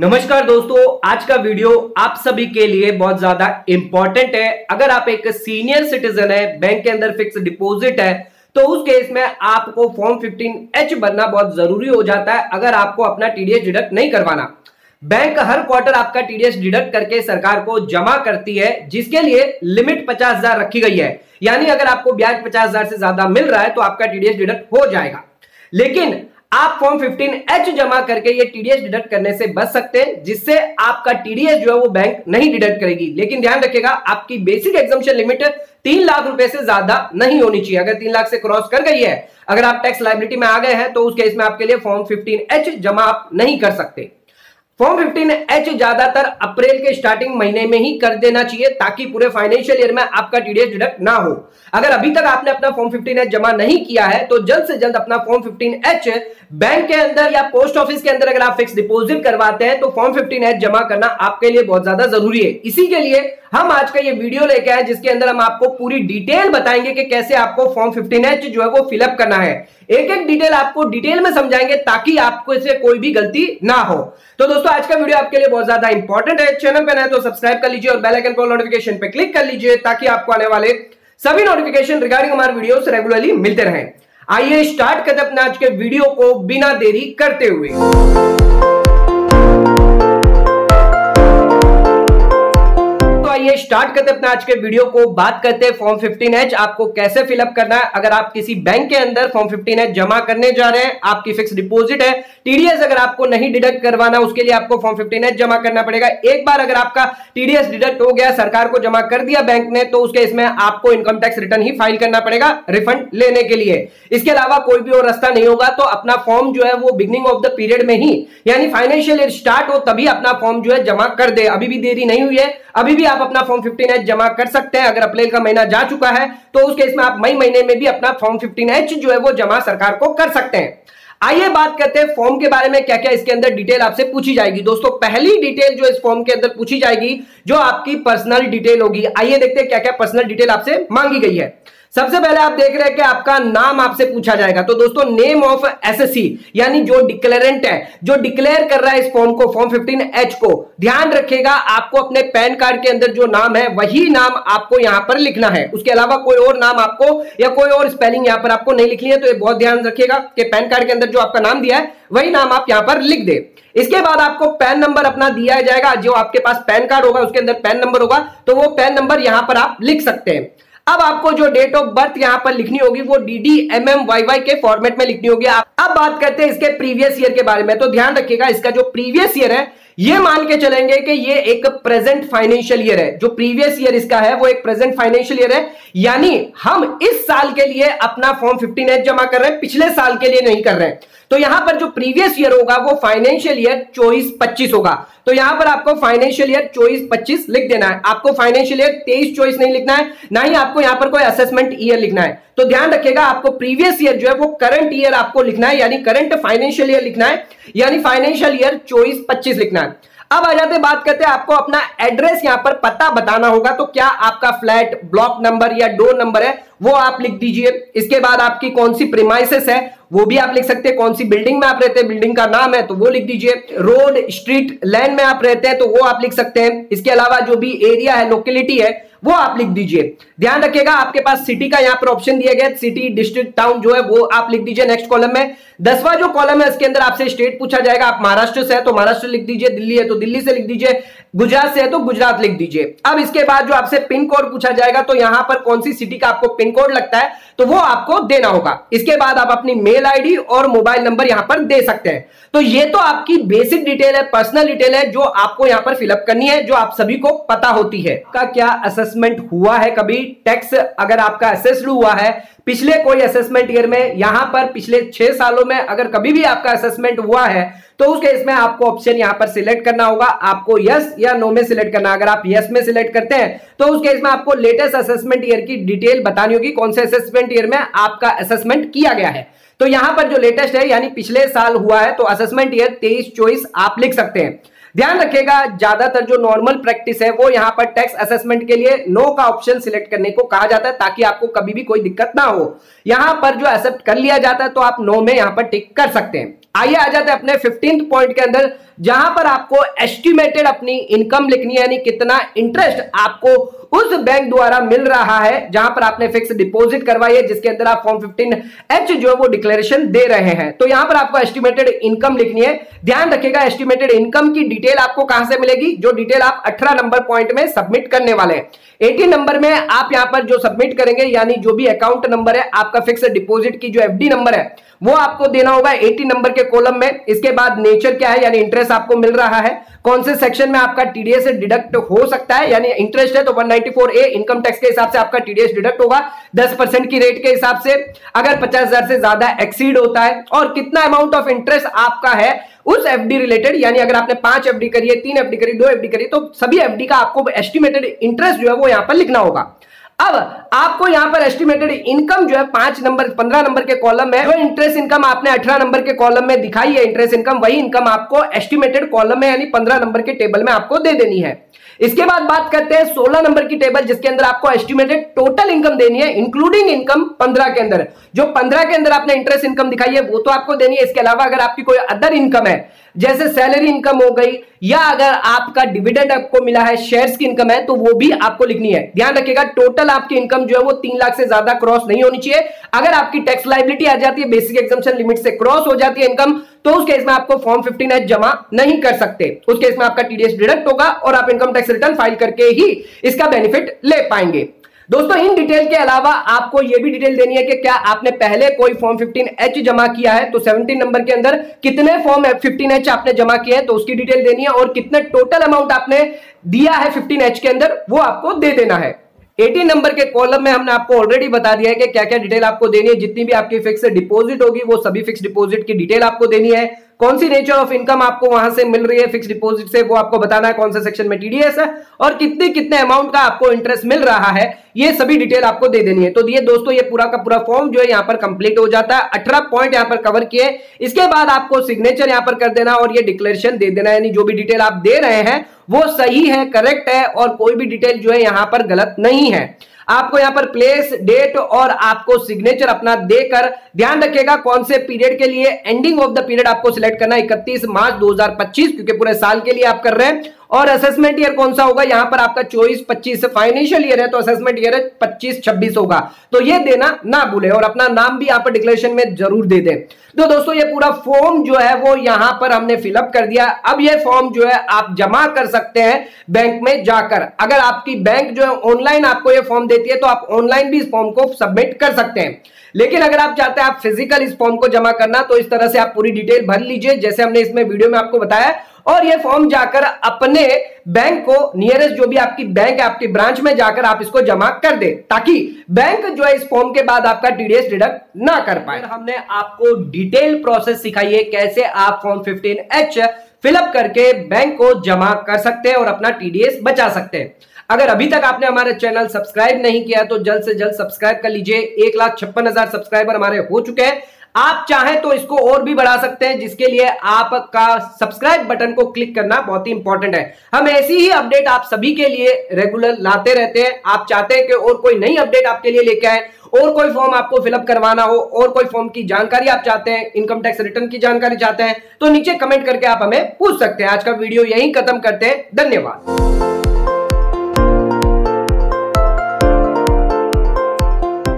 नमस्कार दोस्तों, आज का वीडियो आप सभी के लिए बहुत ज़्यादा इंपॉर्टेंट है। अगर आप एक सीनियर सिटीजन है बैंक के अंदर फिक्स डिपॉजिट है तो उस केस में आपको फॉर्म 15 एच भरना बहुत ज़रूरी हो जाता है, अगर आपको अपना टीडीएस डिडक्ट नहीं करवाना। बैंक हर क्वार्टर आपका टीडीएस डिडक्ट करके सरकार को जमा करती है, जिसके लिए लिमिट पचास हज़ार रखी गई है। यानी अगर आपको ब्याज पचास हज़ार से ज़्यादा मिल रहा है तो आपका टीडीएस डिडक्ट हो जाएगा। लेकिन आप फॉर्म 15 एच जमा करके ये टीडीएस डिडक्ट करने से बच सकते हैं, जिससे आपका टीडीएस जो है वो बैंक नहीं डिडक्ट करेगी। लेकिन ध्यान रखेगा आपकी बेसिक एग्जामेशन लिमिट तीन लाख रुपए से ज़्यादा नहीं होनी चाहिए। अगर तीन लाख से क्रॉस कर गई है, अगर आप टैक्स लाइबिलिटी में आ गए हैं तो उस केस में आपके लिए फॉर्म 15 एच जमा आप नहीं कर सकते। फॉर्म 15 एच ज़्यादातर अप्रैल के स्टार्टिंग महीने में ही कर देना चाहिए ताकि पूरे फाइनेंशियल ईयर में आपका टीडीएस डिडक्ट ना हो। अगर अभी तक आपने अपना फॉर्म 15 एच जमा नहीं किया है तो जल्द से जल्द अपना फॉर्म 15 एच बैंक के अंदर या पोस्ट ऑफ़िस के अंदर अगर आप फिक्स डिपॉजिट करवाते हैं तो फॉर्म 15 एच जमा करना आपके लिए बहुत ज़्यादा ज़रूरी है। इसी के लिए हम आज का ये वीडियो लेके आए, जिसके अंदर हम आपको पूरी डिटेल बताएँगे कि कैसे आपको फॉर्म 15 एच जो है वो फिलअप करना है। एक एक डिटेल आपको डिटेल में समझाएँगे ताकि आपको इसे कोई भी गलती ना हो। तो दोस्तों आज का वीडियो आपके लिए बहुत ज़्यादा इंपॉर्टेंट है। चैनल पर नए तो सब्सक्राइब कर लीजिए और बेल आइकन पर नोटिफिकेशन पर क्लिक कर लीजिए ताकि आपको आने वाले सभी नोटिफिकेशन रिगार्डिंग हमारे वीडियो रेगुलरली मिलते रहे। आइए स्टार्ट करते अपने आज के वीडियो को बिना देरी करते हुए। आइए स्टार्ट करते अपने आज के वीडियो को। बात करते हैं फॉर्म 15 एच, आपको कैसे फिलअप करना है? अगर आप किसी बैंक के अंदर फॉर्म 15 एच जमा करने जा रहे हैं, आपकी फिक्स डिपॉजिट है टीडीएस अगर आपको नहीं डिडक्ट करवाना, उसके लिए आपको फॉर्म 15 एच जमा करना पड़ेगा। एक बार अगर आपका टीडीएस डिडक्ट हो गया, सरकार को जमा कर दिया बैंक ने तो उसके इसमें आपको इनकम टैक्स रिटर्न ही फ़ाइल करना पड़ेगा, रिफंड लेने के लिए। इसके अलावा कोई भी और रास्ता नहीं होगा तो अपना फॉर्म जो है वो बिगनिंग ऑफ़ द पीरियड में ही, यानी फाइनेंशियल ईयर स्टार्ट हो, तभी अपना फॉर्म जो है जमा कर दे। अभी भी देरी नहीं हुई है, अभी भी आप अपना फॉर्म 15 एच जमा कर सकते हैं। अगर अप्रैल का महीना जा चुका है तो उस केस में आप मई महीने में भी अपना फॉर्म 15 एच जो है वो जमा सरकार को कर सकते हैं। आइए बात करते हैं फॉर्म के बारे में क्या क्या इसके अंदर डिटेल आपसे पूछी जाएगी। दोस्तों, पहली डिटेल जो इस फॉर्म के अंदर पूछी जाएगी, जो आपकी पर्सनल डिटेल होगी। आइए देखते हैं क्या क्या पर्सनल डिटेल आपसे मांगी गई है। सबसे पहले आप देख रहे हैं कि आपका नाम आपसे पूछा जाएगा। तो दोस्तों नेम ऑफ़ एसएससी यानी जो डिक्लेरेंट है, जो डिक्लेयर कर रहा है इस फॉर्म को फॉर्म 15 एच को, ध्यान रखेगा आपको अपने पैन कार्ड के अंदर जो नाम है, वही नाम आपको यहाँ पर लिखना है। उसके अलावा कोई और नाम आपको, या कोई और स्पेलिंग यहाँ पर आपको नहीं लिखनी है तो ये बहुत ध्यान रखिएगा कि पैन कार्ड के अंदर जो आपका नाम दिया है, वही नाम आप यहाँ पर लिख दे। इसके बाद आपको पैन नंबर अपना दिया जाएगा। जो आपके पास पैन कार्ड होगा, उसके अंदर पैन नंबर होगा तो वो पैन नंबर यहाँ पर आप लिख सकते हैं। अब आपको जो डेट ऑफ़ बर्थ यहाँ पर लिखनी होगी, वो D D M M Y Y के फॉर्मेट में लिखनी होगी। अब बात करते हैं इसके प्रीवियस ईयर के बारे में। तो ध्यान रखिएगा, इसका जो प्रीवियस ईयर है, ये मान के चलेंगे कि ये एक प्रेजेंट फाइनेंशियल ईयर है। जो प्रीवियस ईयर इसका है, वो एक प्रेजेंट फाइनेंशियल ईयर है। यानी हम इस साल के लिए अपना फॉर्म 15 एच जमा कर रहे हैं, पिछले साल के लिए नहीं कर रहे हैं। तो यहाँ पर जो प्रीवियस ईयर होगा, वो फाइनेंशियल ईयर चौबीस पच्चीस होगा। तो यहाँ पर आपको फाइनेंशियल ईयर चौबीस पच्चीस लिख देना है। आपको फाइनेंशियल ईयर तेईस चौबीस नहीं लिखना है, ना ही आपको यहाँ पर कोई असेसमेंट ईयर लिखना है। तो ध्यान रखिएगा, आपको प्रीवियस ईयर जो है, वो करंट ईयर आपको लिखना है, यानी करंट फाइनेंशियल ईयर लिखना है, यानी फाइनेंशियल ईयर चौबीस पच्चीस लिखना है। अब आ जाते बात करते हैं, आपको अपना एड्रेस यहाँ पर पता बताना होगा तो क्या आपका फ्लैट ब्लॉक नंबर या डोर नंबर है वो आप लिख दीजिए। इसके बाद आपकी कौन सी प्रीमाइसिस है, वो भी आप लिख सकते हैं। कौन सी बिल्डिंग में आप रहते हैं बिल्डिंग का नाम है तो वो लिख दीजिए। रोड स्ट्रीट लैंड में आप रहते हैं तो वो आप लिख सकते हैं। इसके अलावा जो भी एरिया है लोकेलिटी है, वो आप लिख दीजिए। ध्यान रखिएगा, आपके पास सिटी का यहाँ पर ऑप्शन दिया गया सिटी डिस्ट्रिक्ट टाउन जो है, वो आप लिख दीजिए नेक्स्ट कॉलम में। दसवां जो कॉलम है, इसके अंदर आपसे स्टेट पूछा जाएगा। आप महाराष्ट्र से है तो महाराष्ट्र लिख दीजिए। दिल्ली है तो दिल्ली से लिख दीजिए। गुजरात से है तो गुजरात लिख दीजिए। अब इसके बाद जो आपसे पिन कोड पूछा जाएगा तो यहाँ पर कौन सी सिटी का आपको पिन कोड लगता है तो वो आपको देना होगा। इसके बाद आप अपनी मेल आईडी और मोबाइल नंबर यहाँ पर दे सकते हैं। तो ये तो आपकी बेसिक डिटेल है, पर्सनल डिटेल है, जो आपको यहाँ पर फिलअप करनी है, जो आप सभी को पता होती है। का क्या असेसमेंट हुआ है कभी? टैक्स अगर आपका असेस्ड हुआ है, पिछले कोई असेसमेंट ईयर में, यहाँ पर पिछले छह सालों में अगर कभी भी आपका असेसमेंट हुआ है तो उस केस में आपको ऑप्शन यहाँ पर सिलेक्ट करना होगा। आपको यस या नो में सिलेक्ट करना अगर आप यस में सिलेक्ट करते हैं तो उस केस में आपको लेटेस्ट असेसमेंट ईयर की डिटेल बतानी होगी, कौन से असेसमेंट ईयर में आपका असेसमेंट किया गया है। तो यहाँ पर जो लेटेस्ट है, यानी पिछले साल हुआ है तो असेसमेंट ईयर तेईस, चौबीस आप लिख सकते हैं। ध्यान रखिएगा, ज़्यादातर जो नॉर्मल प्रैक्टिस है, वो यहाँ पर टैक्स असेसमेंट के लिए नो का ऑप्शन सिलेक्ट करने को कहा जाता है, ताकि आपको कभी भी कोई दिक्कत ना हो। यहाँ पर जो एक्सेप्ट कर लिया जाता है तो आप नो में यहाँ पर टिक कर सकते हैं। आइए आ जाते हैं अपने फिफ्टींथ पॉइंट के अंदर। जहाँ पर आपको एस्टिमेटेड अपनी इनकम लिखनी है, यानी कितना इंटरेस्ट आपको उस बैंक द्वारा मिल रहा है, जहाँ पर आपने फिक्स डिपॉजिट करवाई है, जिसके अंदर आप फॉर्म 15 एच जो है वो डिक्लेरेशन दे रहे हैं। तो यहाँ पर आपको एस्टिमेटेड इनकम लिखनी है। ध्यान रखिएगा एस्टिमेटेड इनकम की डिटेल आपको कहाँ से मिलेगी? जो डिटेल आप 18 नंबर पॉइंट में सबमिट करने वाले हैं। 18 नंबर में आप यहाँ पर जो सबमिट करेंगे, यानी जो भी अकाउंट नंबर है, आपका फिक्स डिपोजिट की जो एफडी नंबर है, वो आपको देना होगा 80 नंबर के कॉलम में। इसके बाद नेचर क्या है, यानी इंटरेस्ट आपको मिल रहा है। कौन से सेक्शन में आपका टीडीएस डिडक्ट हो सकता है? यानी इंटरेस्ट है तो 194 ए इनकम टैक्स के हिसाब से आपका टीडीएस डिडक्ट होगा। 10 परसेंट की रेट के हिसाब से। अगर पचास हज़ार से ज़्यादा एक्सीड होता है और कितना अमाउंट ऑफ़ इंटरेस्ट आपका है, उस एफडी रिलेटेड यानी अगर आपने पाँच एफडी करी है, तीन एफडी करी, दो एफडी करी तो सभी एफडी का आपको एस्टिमेटेड इंटरेस्ट जो है वो यहाँ पर लिखना होगा। अब आपको यहाँ पर एस्टिमेटेड इनकम जो है, पाँच नंबर, पंद्रह नंबर के कॉलम में जो इंटरेस्ट इनकम आपने अठारह नंबर के कॉलम में दिखाई है इंटरेस्ट इनकम वही इनकम आपको एस्टिमेटेड कॉलम में, यानी पंद्रह नंबर के टेबल में आपको दे देनी है। इसके बाद बात करते हैं 16 नंबर की टेबल जिसके अंदर आपको एस्टिमेटेड टोटल इनकम देनी है इंक्लूडिंग इनकम 15 के अंदर। जो 15 के अंदर आपने इंटरेस्ट इनकम दिखाई है, वो तो आपको देनी है। इसके अलावा अगर आपकी कोई अदर इनकम है जैसे सैलरी इनकम हो गई, या अगर आपका डिविडेंड आपको मिला है शेयर्स की इनकम है तो वो भी आपको लिखनी है। ध्यान रखिएगा टोटल आपकी इनकम जो है वो तीन लाख से ज़्यादा क्रॉस नहीं होनी चाहिए। अगर आपकी टैक्स लाइबिलिटी आ जाती है बेसिक एग्जामेशन लिमिट से क्रॉस हो जाती है इनकम तो उस केस में आपको फॉर्म फिफ्टीन एच जमा नहीं कर सकते। उस केस में आपका टीडीएस डिडक्ट होगा और आप इनकम टैक्स रिटर्न फ़ाइल करके ही इसका बेनिफिट ले पाएँगे। दोस्तों, इन डिटेल के अलावा आपको यह भी डिटेल देनी है कि क्या आपने पहले कोई फॉर्म 15H जमा किया है? तो 17 नंबर के अंदर कितने फॉर्म 15H आपने जमा किए हैं? तो उसकी डिटेल देनी है और कितने टोटल अमाउंट आपने दिया है 15H के अंदर, वो आपको दे देना है। 18 नंबर के कॉलम में हमने आपको ऑलरेडी बता दिया है कि क्या क्या डिटेल आपको देनी है। जितनी भी आपकी फिक्स डिपॉजिट होगी, वो सभी फिक्स डिपॉजिट की डिटेल आपको देनी है। कौन सी नेचर ऑफ़ इनकम आपको वहाँ से मिल रही है? फिक्स डिपॉजिट से वो आपको बताना है कौन सा सेक्शन में टीडीएस है और कितने कितने अमाउंट का आपको इंटरेस्ट मिल रहा है। ये सभी डिटेल आपको दे देनी है। तो ये दोस्तों, ये पूरा का पूरा फॉर्म जो है यहाँ पर कंप्लीट हो जाता है। अठारह पॉइंट यहाँ पर कवर किए। इसके बाद आपको सिग्नेचर यहाँ पर कर देना और ये डिक्लेरेशन दे देना। यानी जो भी डिटेल आप दे रहे हैं, वो सही है करेक्ट है और कोई भी डिटेल जो है यहाँ पर गलत नहीं है। आपको यहाँ पर प्लेस डेट और आपको सिग्नेचर अपना देकर ध्यान रखिएगा कौन से पीरियड के लिए एंडिंग ऑफ़ द पीरियड आपको सिलेक्ट करना इकतीस मार्च 2025 क्योंकि पूरे साल के लिए आप कर रहे हैं। और असेसमेंट ईयर कौन सा होगा? यहाँ पर आपका चौबीस, पच्चीस फाइनेंशियल ईयर है तो असेसमेंट ईयर है पच्चीस, छब्बीस होगा। तो ये देना ना भूले और अपना नाम भी यहाँ पर डिक्लेरेशन में ज़रूर दे दें। तो दोस्तों, ये पूरा फॉर्म जो है वो यहाँ पर हमने फिलअप कर दिया। अब ये फॉर्म जो है आप जमा कर सकते हैं बैंक में जाकर। अगर आपकी बैंक जो है ऑनलाइन आपको ये फॉर्म देती है तो आप ऑनलाइन भी इस फॉर्म को सबमिट कर सकते हैं। लेकिन अगर आप चाहते हैं आप फ़िज़िकल इस फॉर्म को जमा करना तो इस तरह से आप पूरी डिटेल भर लीजिए। जैसे हमने इसमें वीडियो में आपको बताया और ये फॉर्म जाकर अपने बैंक को नियरेस्ट जो भी आपकी बैंक है, आपकी ब्रांच में जाकर आप इसको जमा कर दे, ताकि बैंक जो है इस फॉर्म के बाद आपका टीडीएस डिडक्ट ना कर पाए। हमने आपको डिटेल प्रोसेस सिखाई है कैसे आप फॉर्म 15H फिलअप करके बैंक को जमा कर सकते हैं और अपना टीडीएस बचा सकते हैं। अगर अभी तक आपने हमारे चैनल सब्सक्राइब नहीं किया तो जल्द से जल्द सब्सक्राइब कर लीजिए। एक लाख छप्पन हज़ार सब्सक्राइबर हमारे हो चुके हैं। आप चाहें तो इसको और भी बढ़ा सकते हैं, जिसके लिए आपका सब्सक्राइब बटन को क्लिक करना बहुत ही इंपॉर्टेंट है। हम ऐसी ही अपडेट आप सभी के लिए रेगुलर लाते रहते हैं। आप चाहते हैं कि और कोई नई अपडेट आपके लिए लेके आए, और कोई फॉर्म आपको फिलअप करवाना हो, और कोई फॉर्म की जानकारी आप चाहते हैं इनकम टैक्स रिटर्न की जानकारी चाहते हैं तो नीचे कमेंट करके आप हमें पूछ सकते हैं। आज का वीडियो यही खत्म करते हैं। धन्यवाद।